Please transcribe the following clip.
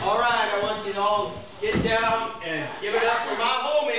All right, I want you to all get down and give it up for my homie.